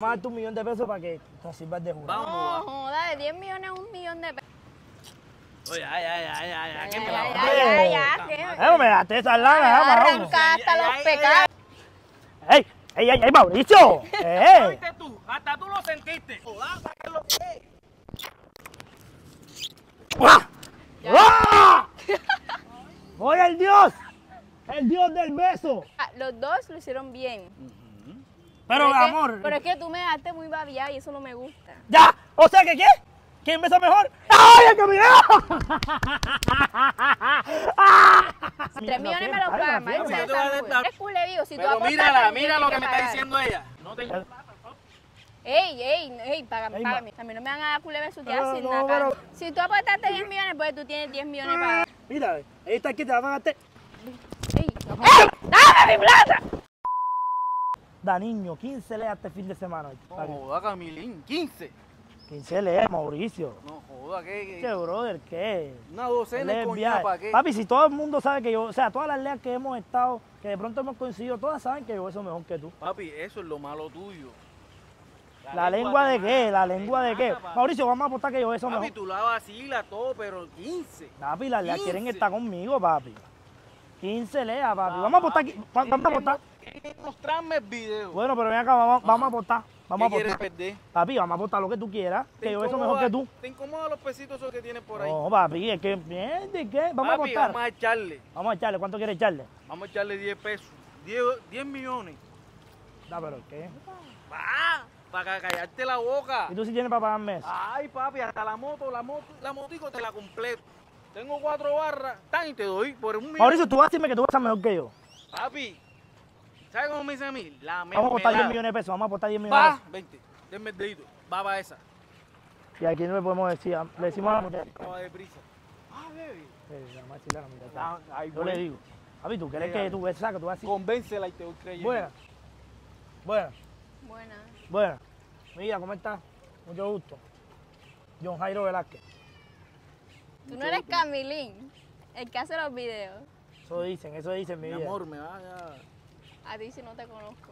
Vamos a darte un millón de pesos para que nos sirvas de jurado. Vamos. No, joda, de 10 millones a un millón de pesos. Oye, ay, ay, ay, ay, ay, ¿qué me la ya, va a ya, dar? ya, ¿qué? Eh, no me gasté esa lana, vamos. Arranca hasta Ay, los ay, pecados. ¡Ey! ¡Ey, ey, ey, Mauricio! ¡Eh! ¿Viste tú? Hasta tú lo sentiste. Joder, ¿qué es lo que es? ¡Guau! ¡Guau! ¡Oye, el dios! ¡El dios del beso! Ah, Los dos lo hicieron bien. Pero, que- amor, Pero es que tú me dejaste muy babiada y eso no me gusta. ¡ya! O sea, que qué? ¿Quién besa mejor? ¡Ay, el caminado! 3 millones me lo pagan, Ay, más Papi, yo te voy a dar la- Es cool, le digo, si tú Pero mírala, mira lo que me está diciendo ella. No te... Ey, ey, ey, págame, págame. A mí no me van a dar culebra su Pero, sin nada. pero- Si tú apostaste 10 millones, pues tú tienes 10 millones para... Mira, ahí está aquí, te la van a. ¡Ey! ¡Ey! ¡Dame mi plata! Da niño, 15 leas este fin de semana. No joda, Camilín, 15. 15 leas, Mauricio. No joda, ¿qué? ¿Qué, qué? brother? ¿Qué? Una docena viaje. ¿para qué? Papi, si todo el mundo sabe que yo, o sea, todas las leas que hemos estado, que de pronto hemos coincidido, todas saben que yo beso mejor que tú. Papi, eso es lo malo tuyo. ¿La lengua de qué? ¿La lengua de qué? papi. Mauricio, vamos a apostar que yo beso Papi, mejor. tú la vacilas todo, pero 15. Papi, las leas 15. quieren estar conmigo, papi. 15 leas, papi. Vamos a apostar Vamos a apostar. Mostrarme el video. Bueno, pero ven acá, vamos, vamos a apostar. Vamos a ¿Qué quieres apostar. perder? Papi, vamos a apostar lo que tú quieras. ¿Te Que yo incomoda- mejor que tú. ¿Te incomodan los pesitos esos que tienes por ahí? No, papi, es que, bien, ¿de qué? Vamos a apostar. vamos a echarle. Vamos a echarle. ¿Cuánto quieres echarle? Vamos a echarle 10 pesos. 10, 10 millones. No, pero ¿qué? Va, para callarte la boca. ¿Y tú sí tienes para pagarme eso? Ay, papi, hasta la moto, la moto, la motico te la completo. Tengo cuatro barras, tan y te doy por un millón. Mauricio, tú vas a decirme que tú besas mejor que yo. Papi, ¿sabes cómo me dice a mí? La Vamos a apostar 10 mermelada. millones de pesos. Vamos a apostar 10 millones de Va, pesos. 20. Denme el dedito. Va para esa. Y aquí no le podemos decir. a- Le decimos a la va deprisa. Ah, la mira, Ah, Yo le digo. Papi, ¿tú crees que tú besas, que tú vas a? Convéncela y te voy creyendo. Buena. Buena. Buena. Buena. Mira, ¿cómo estás? Mucho gusto. John Jairo Velázquez. Tú no eres Camilín, el que hace los videos. Eso dicen, eso dicen, mi Mi vida. amor, me vas a... A ti si no te conozco.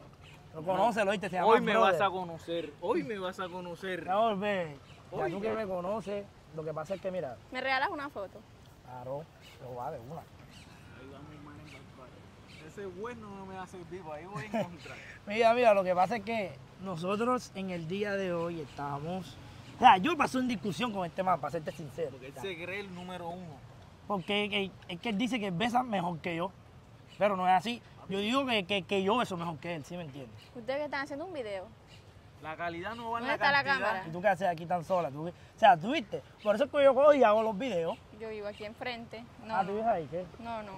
Lo conoce, lo oíste, se llama Hoy me brother. vas a conocer. Hoy me vas a conocer. Mi amor, ve. Ya tú que me conoces, lo que pasa es que, mira, ¿Me regalas una foto? claro, lo va de una. Ese bueno no me va a servir, ahí voy a encontrar. Mira, mira, lo que pasa es que nosotros en el día de hoy estamos... O sea, yo pasé en discusión con este man, para serte sincero. Porque él se cree el número uno. Porque que- es que él dice que besa mejor que yo, pero no es así. Yo digo que, que, que yo beso mejor que él, ¿sí me entiendes? Ustedes que están haciendo un video. La calidad no va en ¿Dónde la está la cámara? ¿Y tú qué haces aquí tan sola? ¿Tú, o sea, tú viste, por eso es que yo cojo y hago los videos. Yo vivo aquí enfrente. No, ah, ¿tú vives ahí? ¿Qué? No, no.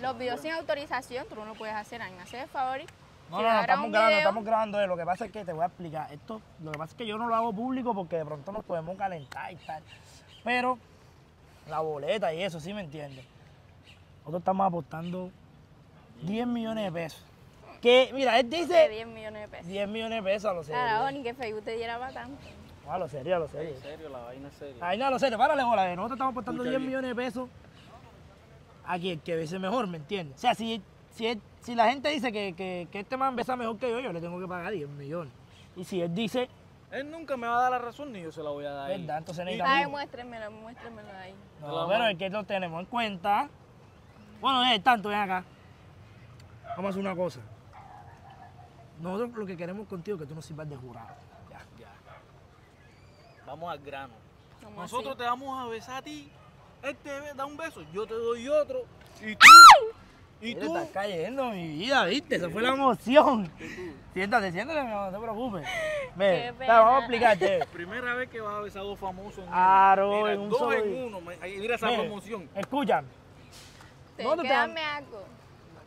Los videos sin autorización tú no lo puedes hacer. Me haces el favor. y- No, si no, no, estamos grabando, video, estamos grabando. eh, Lo que pasa es que te voy a explicar. Esto, lo que pasa es que yo no lo hago público porque de pronto nos podemos calentar y tal. Pero la boleta y eso, ¿sí me entiendes? Nosotros estamos apostando 10 millones de pesos. Que, mira, él de dice 10 millones de pesos. 10 millones de pesos a lo serio. Claro, ni que Facebook te diera para tanto. A lo serio, a lo serio. En serio, la vaina es seria. Ay, no, a lo serio, párale bola. eh. Nosotros estamos apostando Escucha 10 bien. millones de pesos a quien que bese mejor, ¿me entiendes? O sea, si, si, él- si la gente dice que, que, que este man besa mejor que yo, yo le tengo que pagar 10 millones. Y si él dice, Él nunca me va a dar la razón ni yo se la voy a dar. ¿verdad? Entonces Y necesitamos... Ay, muéstrenmelo, muéstrenmelo ahí. No, pero es que lo tenemos en cuenta. Bueno, es tanto, ven acá. Vamos a hacer una cosa. Nosotros lo que queremos contigo es que tú nos sirvas de jurado. Ya. Ya. Vamos al grano. ¿Cómo Nosotros así? te vamos a besar a ti. Él te da un beso, yo te doy otro. Y tú. Y tú. estás cayendo, mi vida, ¿viste? Esa fue la emoción. Siéntate, siéntate, mi amor, no te preocupes. Ve, vamos a explicarte. Primera vez que vas a besar a dos famosos en Claro, uno. Mira, en un dos solo en uno. Mira esa promoción. Escúchame. Te ¿Dónde te algo.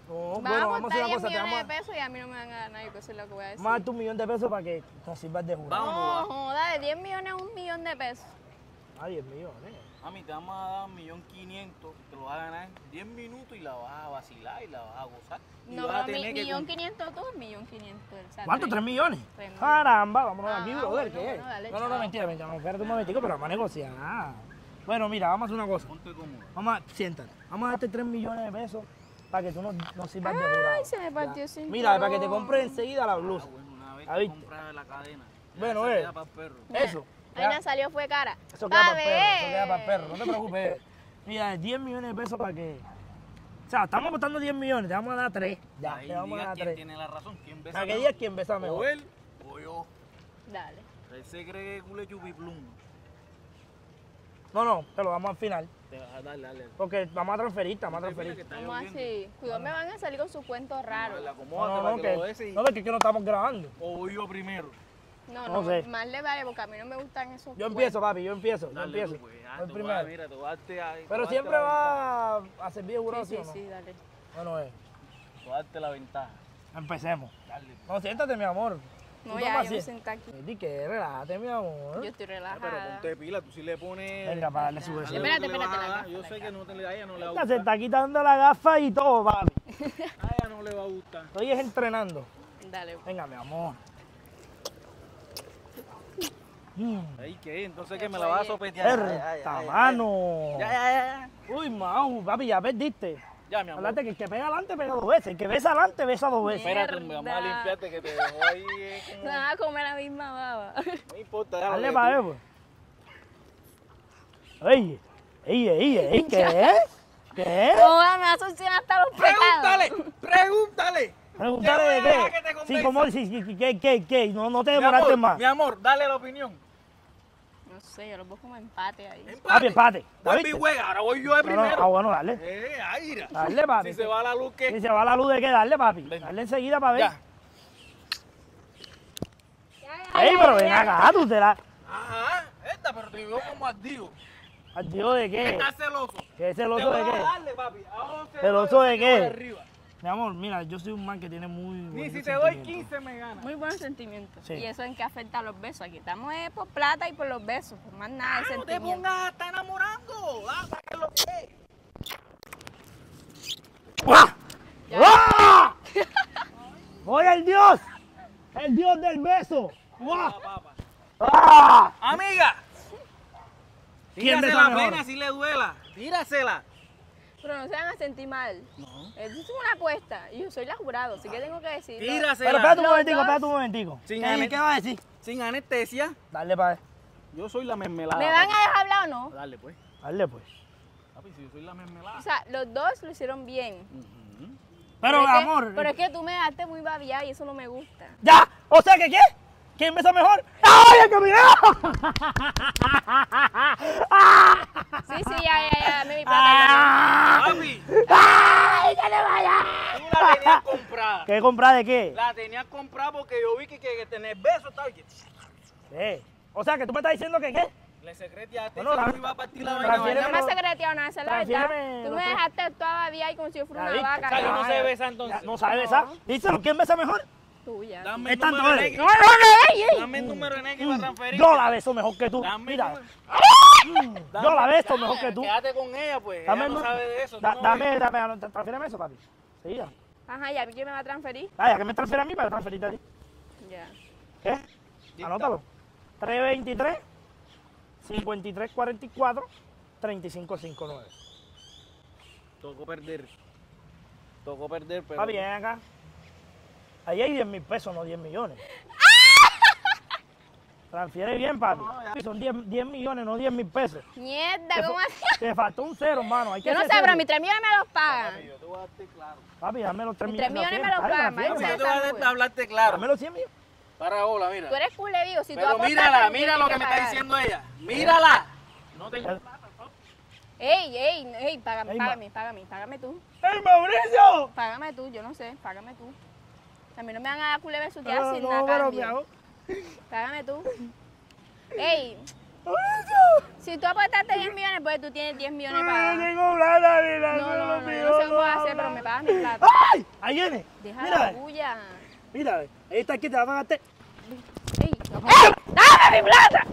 No, Vamos bueno, a vamos a hacer una 10 cosa. Te millones vamos de pesos y a mí no me van a dar nada. Eso es lo que voy a decir. darte un millón de pesos para que nos sirvas de jurado. Vamos. No, joda, de 10 millones a un millón de pesos. Ah, 10 millones. Mami, te vamos a dar un millón quinientos, te lo vas a ganar en 10 minutos y la vas a vacilar y la vas a gozar. No, pero mi, millón quinientos tú, millón quinientos. ¿Cuánto? tres. ¿3 millones? Caramba, vámonos de Ah, aquí, brother, ¿qué es? No, no, no, mentira, mentira. Espérate un momentico, pero vamos a negociar. Bueno, mira, vamos a hacer una cosa. Ponte cómodo. Vamos a, siéntate. Vamos a darte 3 millones de pesos para que tú nos, nos sirvas de jurado. Ay, se me partió sin Mira, para que te compres enseguida la blusa. Ah, bueno, una hay ¿Ah, que viste? comprar la cadena. Bueno, eh. queda pa'l perro. Eso. Ahí salió fue cara. Eso queda Pa' para el perro, eso queda para el perro, no te preocupes. Mira, 10 millones de pesos para que. O sea, estamos apostando 10 millones, te vamos a dar 3. Ya, Ahí te vamos a dar quién 3. tiene la razón, quién besa que mejor. digas quién besa O mejor. él o yo. Dale. Él se cree que es chupiplum. No, no, te lo damos al final. Te vas a darle, dale. Porque vamos a transferir, te vamos a Mira que transferir. está ¿Cómo lloviendo. así? Cuidado, me van a salir con su cuento raro. Dale, No, no, que que, no, que, que no estamos grabando. O voy yo primero. No, No no, sé. más le vale porque a mí no me gustan esos Yo empiezo, papi, yo empiezo, yo Dale, empiezo. tú, pues, ah, Voy tú primero. vas, mira, tú vas a darte ahí, tú Pero siempre va a servir seguro, Sí, ¿sí sí, o no? sí, dale. Bueno, eh. Tú darte la ventaja. empecemos. Dale. No, siéntate, mi amor. No, ya, yo me senté aquí. Di que relájate, mi amor. Yo estoy Ah, Pero relajada. ponte pila, tú sí le pones. Venga, para darle su beso. Espérate, espérate, la gafa, Yo la sé que no te, a ella no le va a Esta se gustar. está quitando la gafa y todo, papi. A ella no le va a gustar. Estoy es entrenando. Dale. Venga, mi amor. Ahí qué, entonces que me la vas a sopetear. ¡Erta mano! Ya, ya, ya. Uy, mau, papi, ya perdiste. Ya, mi amor. Hablate que el que pega adelante pega dos veces. El que besa adelante besa dos veces. Espérate, vamos a limpiarte que te dejó ahí. eh, como- van a comer la misma baba. No importa, Dale que para ver, pues. Ey, ey, ey, ey, ¿qué? ¿Qué? No, me hasta los Pregúntale, pecados. pregúntale. Pregúntale de que te qué. Sí, convenza. ¿cómo? Sí, sí, ¿qué, qué, qué? No, no te demoraste más. mi amor, dale la opinión. No sé, yo los veo como empate ahí. Papi, empate. Vuelve y ¿Viste? juega, ahora voy yo de No, no, primero. ah, bueno, dale. Eh, mira. Dale, papi. Si se va la luz, Si ¿qué? se va la luz de qué, dale, papi. Venga. Dale enseguida para ver. Ya. Ey, pero ven acá, tú te la... Ajá, esta, pero te digo como ardido. ¿Al tío de qué? Estás celoso. ¿Qué celoso de a qué? darle, papi. Ahora se ¿Celoso de qué? Mi amor, mira, yo soy un man que tiene muy... Ni si te doy sentimientos. 15 me ganas. Muy buenos sentimientos. Sí. ¿Y eso en qué afecta a los besos? Aquí estamos eh, por plata y por los besos. Por más nada de Ah, no te pongas a estar enamorando. Ah, saca lo que es. ¡Guau! ¡Guau! ¡Voy al Dios! ¡El Dios del beso! Ah. ¡Ah! Amiga. ¿Quién besa Tírasela mejor? plena si le duela. Tírasela. Pero no se van a sentir mal. No. Esto es una apuesta y yo soy la jurado, así que tengo que decir. Pero espérate un momentico, espérate un momentico. Sin ¿Qué, ¿Qué vas a decir? Sin anestesia. Dale, pa' Yo soy la mermelada. ¿Me van a dejar hablar o no? Dale, pues. Dale, pues. Papi, si yo soy la mermelada. O sea, los dos lo hicieron bien. Pero, que- amor... pero es que tú me dejaste muy babiada y eso no me gusta. ¡Ya! O sea, que qué? ¿Quién besa mejor? ¡Ay, el caminado! Sí, sí, ya, ya, ya, dame mi plata. Papi, ¡Ay, que le vaya! tú la tenías comprada. ¿Qué comprar de qué? La tenías comprada porque yo vi que, que, que tener besos estaba y que ¿Qué? O sea, que tú me estás diciendo que qué. le secreteaste Bueno, la- iba a partir la la- vaina. No, me nada, esa es la verdad. transfiéreme Tú me dejaste toda y como si yo fuera una vaca. o sea, yo no sé besar, entonces. Ya, No sabe besar. Díselo, ¿quién besa mejor? Tuya. Dame el número de eres. Nequi. No, no, no, ey, ey. Dame el número de Nequi para transferir. Yo la beso mejor que tú. Dame Mira, mm, yo la beso mejor que tú. Quédate con ella, pues. Dame ella no sabe de eso. tú da- no Dame, dame, eso, papi. Sí, ya. Ajá, ¿y a mí quién me va a transferir? Ah, ya que me transfiere a mí para transferirte a ti. Ya. ¿Qué? Dicta. Anótalo. 323 5344 3559. Tocó perder. Tocó perder, pero. Papi, ven acá. Ahí hay 10 mil pesos, no 10 millones. Transfiere bien, papi. Son 10, 10 millones, no 10 mil pesos. Mierda, ¿cómo así? Te faltó un cero, hermano. Hay que Yo no sé, pero mis 3 millones me los pagan. Papi, yo te voy a darte claro. Papi, dame los 3 Mis millones. tres millones me los pagan. Yo te voy a dar- hablarte claro. Dame los 100 millones. Para hola, mira. Tú eres cool, digo, si tú Pero apuestas, mírala, tú mira lo que me está diciendo ella. Mírala. No te Ey, ey, ey, págame, Ey, ma- págame, págame, págame tú. ¡Ey, Mauricio! Págame tú, yo no sé, págame tú. A mí no me van a dar culebra su tía No, sin no, nada Págame tú. Ey, si tú apuestaste 10 millones, pues tú tienes 10 millones No para tengo plata, mira. No, no, no, me yo no sé cómo a hacer, pero me pagas mi plata. ¡Ay! Ahí viene. Deja Mira, la ve, bulla. mira. ve. Ahí está aquí, te la van a hacer. Ey, ¡Ey! ¡Dame mi plata!